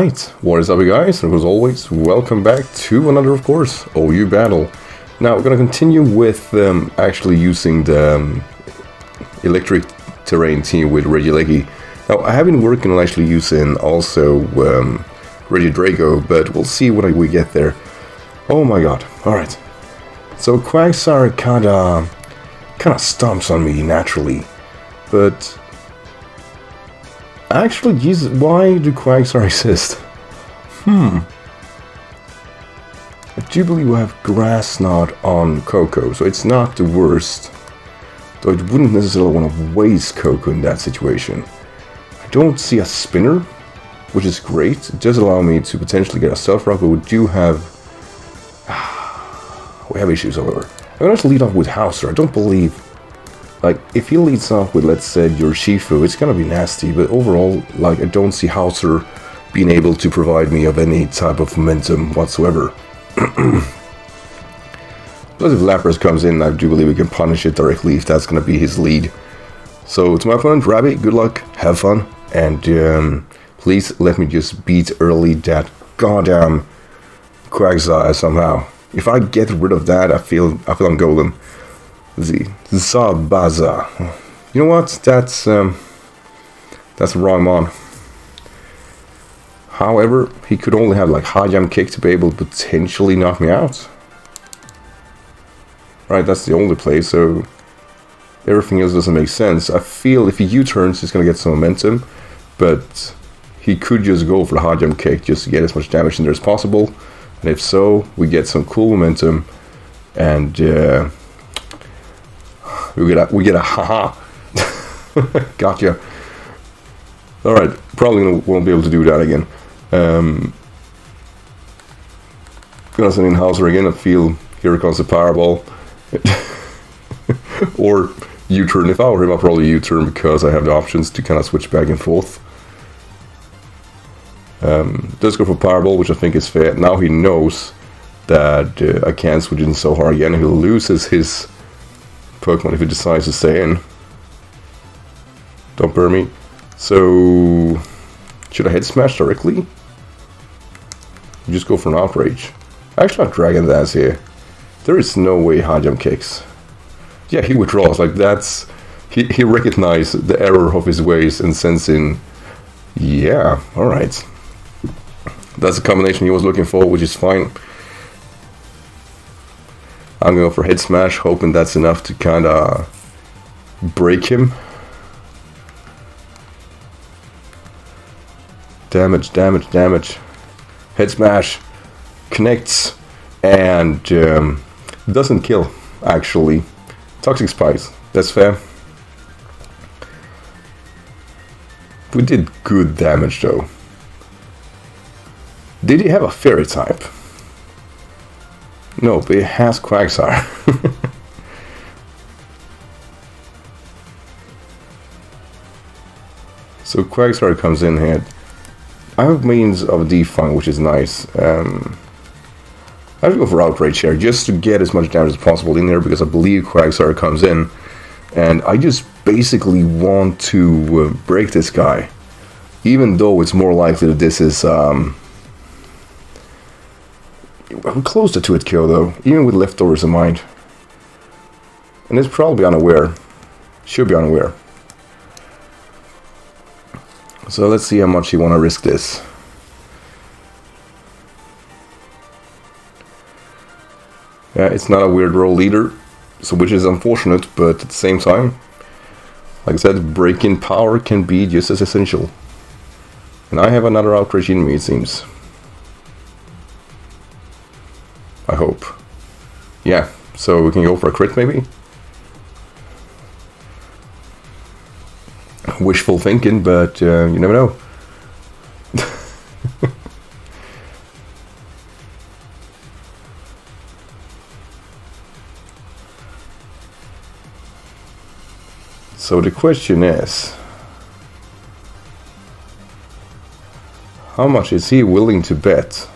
Alright, what is up you guys, and as always, welcome back to another, of course, OU Battle. Now, we're gonna continue with um, actually using the um, electric terrain team with Regieleki. Now, I have been working on actually using also um, Regidrago, but we'll see when we get there. Oh my god, alright. So Quagsire kinda, kinda stomps on me naturally, but Actually, Jesus, why do Quagsire exist? Hmm. I do believe we have Grass Knot on Koko, so it's not the worst. Though I wouldn't necessarily want to waste Koko in that situation. I don't see a spinner, which is great. It does allow me to potentially get a Stealth Rock, but we do have... we have issues, however. I'm going to lead off with Hauser. I don't believe like, if he leads off with, let's say, Urshifu, it's gonna be nasty, but overall, like, I don't see Hauser being able to provide me of any type of momentum whatsoever. Plus, if Lapras comes in, I do believe we can punish it directly if that's gonna be his lead. So, to my opponent, Ravi, good luck, have fun, and um, please let me just beat early that goddamn Quagsire somehow. If I get rid of that, I feel I feel I'm golden. Z Zabaza. You know what? That's um, that's the wrong mon. However, he could only have like high jump kick to be able to potentially knock me out. Right, that's the only play, so everything else doesn't make sense. I feel if he U-turns, he's gonna get some momentum, but he could just go for the high jump kick just to get as much damage in there as possible. And if so, we get some cool momentum and uh, we get a we get a haha. gotcha. All right, probably won't be able to do that again. Um, gonna send in Hauser again. I feel here comes the Powerball. or U-turn. If I were him, I'll probably U-turn because I have the options to kind of switch back and forth. Um, does go for Powerball, which I think is fair. Now he knows that uh, I can't switch in so hard again. He loses his Pokemon if it decides to stay in. Don't burn me. So, should I head smash directly? Just go for an outrage. Actually, not Dragon Dance here. There is no way high jump kicks. Yeah, he withdraws. Like that's he he recognized the error of his ways and sends in. Yeah, all right. That's the combination he was looking for, which is fine. I'm going for head smash, hoping that's enough to kind of break him. Damage, damage, damage. Head smash connects and um, doesn't kill, actually. Toxic Spikes, that's fair. We did good damage though. Did he have a fairy type? No, but it has Quagsire. so Quagsire comes in here. I have means of defang, which is nice. Um, I have to go for Outrage here, just to get as much damage as possible in there, because I believe Quagsire comes in. And I just basically want to uh, break this guy. Even though it's more likely that this is... Um, I'm close to it kill though, even with leftovers in mind. And it's probably unaware. Should be unaware. So let's see how much you want to risk this. Yeah, it's not a weird role leader, so which is unfortunate, but at the same time, like I said, breaking power can be just as essential. And I have another outrage in me, it seems. I hope. Yeah, so we can go for a crit maybe? Wishful thinking, but uh, you never know. so the question is, how much is he willing to bet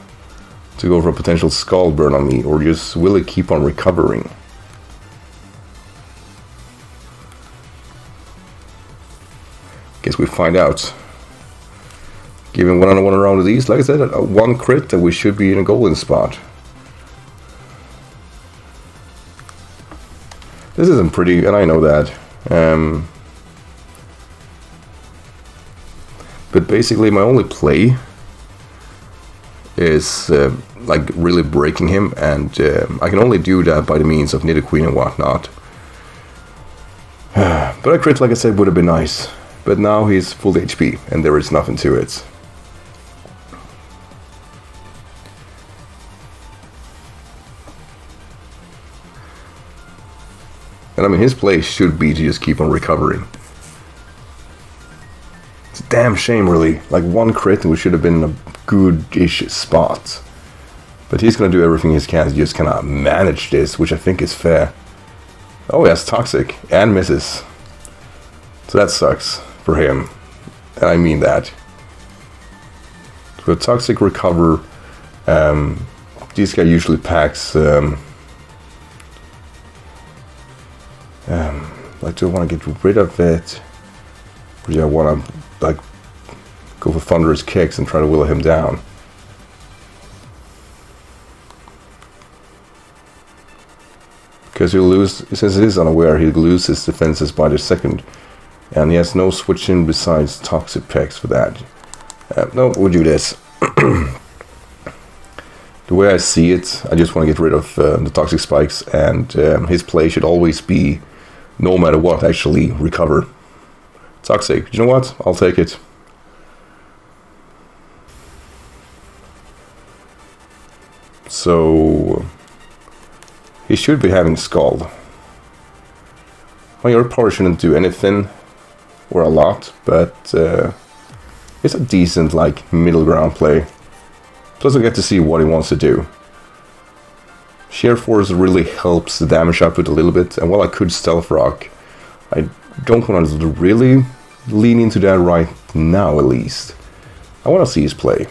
to go for a potential skull burn on me, or just will it keep on recovering? Guess we find out. Given one on one around of these, like I said, a one crit and we should be in a golden spot. This isn't pretty, and I know that. Um, but basically, my only play is uh, like really breaking him, and uh, I can only do that by the means of Nidoqueen and whatnot. but a crit, like I said, would have been nice. But now he's full HP, and there is nothing to it. And I mean, his play should be to just keep on recovering. It's a damn shame, really. Like one crit, and we should have been in a good-ish spot. But he's going to do everything he can to just kind of manage this, which I think is fair. Oh, yes, Toxic. And misses. So that sucks for him. And I mean that. So Toxic Recover, um, this guy usually packs... Um, um, do want to get rid of it? Do I want to, like, go for thunderous kicks and try to willow him down? Because he'll lose, since he is unaware, he'll lose his defenses by the second. And he has no switching besides Toxapex for that. Uh, no, we'll do this. the way I see it, I just want to get rid of uh, the toxic spikes, and um, his play should always be no matter what, actually recover. Toxic. You know what? I'll take it. So he should be having Scald. Well, your power shouldn't do anything or a lot, but uh, it's a decent like middle ground play. Plus I get to see what he wants to do. Sheer Force really helps the damage output a little bit, and while I could Stealth Rock, I don't want to really lean into that right now at least. I want to see his play.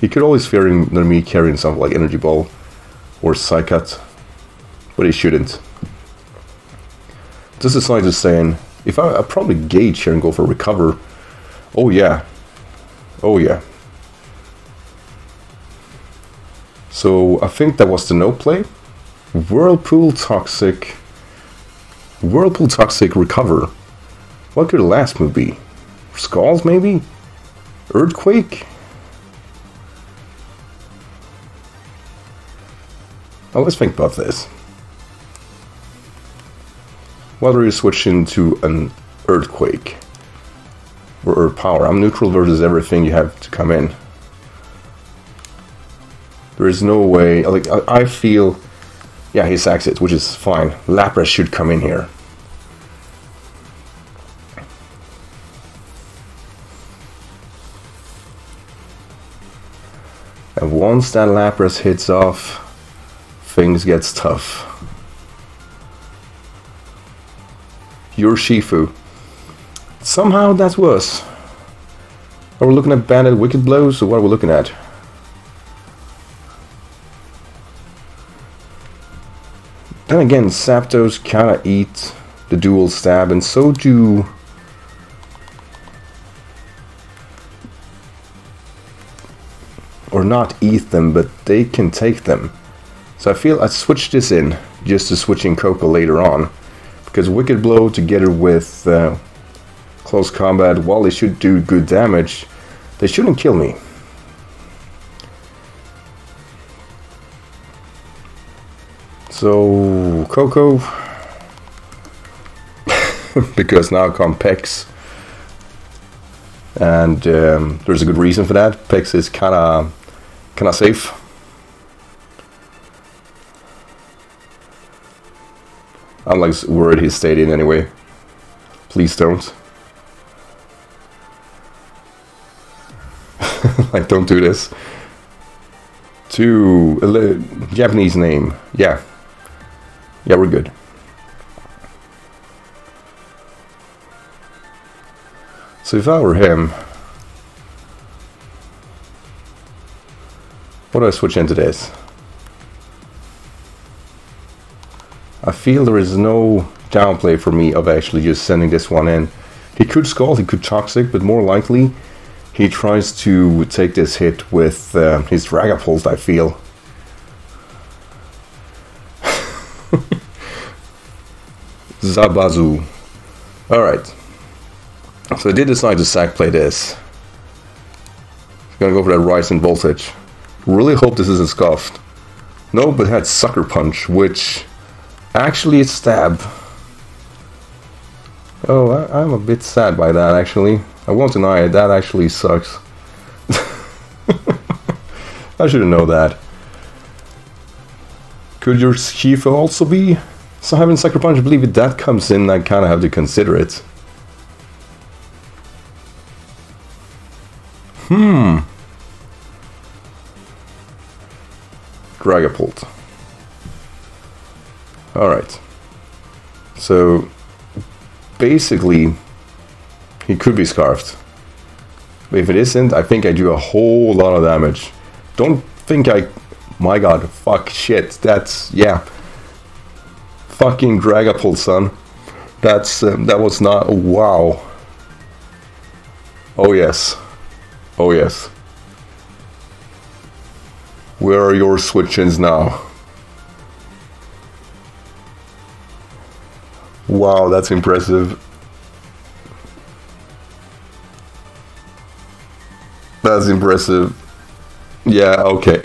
He could always fear me carrying something like Energy Ball or Psycut, but he shouldn't. This is like just saying, if I, I probably gauge here and go for Recover, oh yeah, oh yeah, So I think that was the no play. Whirlpool Toxic. Whirlpool Toxic Recover. What could the last move be? Skulls maybe? Earthquake? Let's think about this. Whether you switch into an Earthquake or Earth Power. I'm neutral versus everything you have to come in. There is no way. Like I, feel, yeah, he sacks it, which is fine. Lapras should come in here. And once that Lapras hits off, things gets tough. Your Shifu. Somehow that's worse. Are we looking at Banded Wicked Blows, or what are we looking at? Then again, Zapdos kinda eat the dual stab, and so do... Or not eat them, but they can take them. So I feel I switched this in, just to switch in Koko later on. Because Wicked Blow together with uh, Close Combat, while they should do good damage, they shouldn't kill me. So, Koko. because now come Pex. And um, there's a good reason for that. Pex is kinda, kinda safe. Unlike worried he's stayed in anyway. Please don't. like, don't do this. To uh, a Japanese name. Yeah, yeah, we're good. So if I were him, what do I switch into this? I feel there is no downplay for me of actually just sending this one in. He could Scald, he could Toxic, but more likely he tries to take this hit with uh, his Dragapult, I feel. Zabazu. Alright. So I did decide to sack play this. Gonna go for that rising voltage. Really hope this isn't scuffed. No, but it had Sucker Punch, which actually is stab. Oh, I, am a bit sad by that actually. I won't deny it, that actually sucks. I shouldn't know that. Could Urshifu also be so having Sucker Punch, I believe if that comes in, I kind of have to consider it. Hmm. Dragapult. Alright. So, basically, he could be Scarfed. But if it isn't, I think I do a whole lot of damage. Don't think I... My god, fuck, shit, that's... yeah fucking Dragapult, son. That's um, that was not wow. Oh yes, oh yes. Where are your switch-ins now? Wow, that's impressive. That's impressive. Yeah, okay.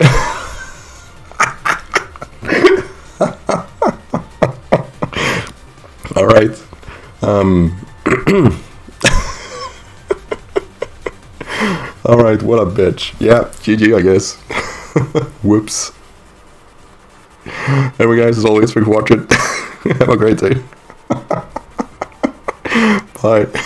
All right. Um, all right. What a bitch. Yeah. GG, I guess. Whoops. Anyway, guys, as always, thanks for watching. Have a great day. Bye.